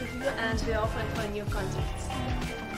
and we are open for new contacts.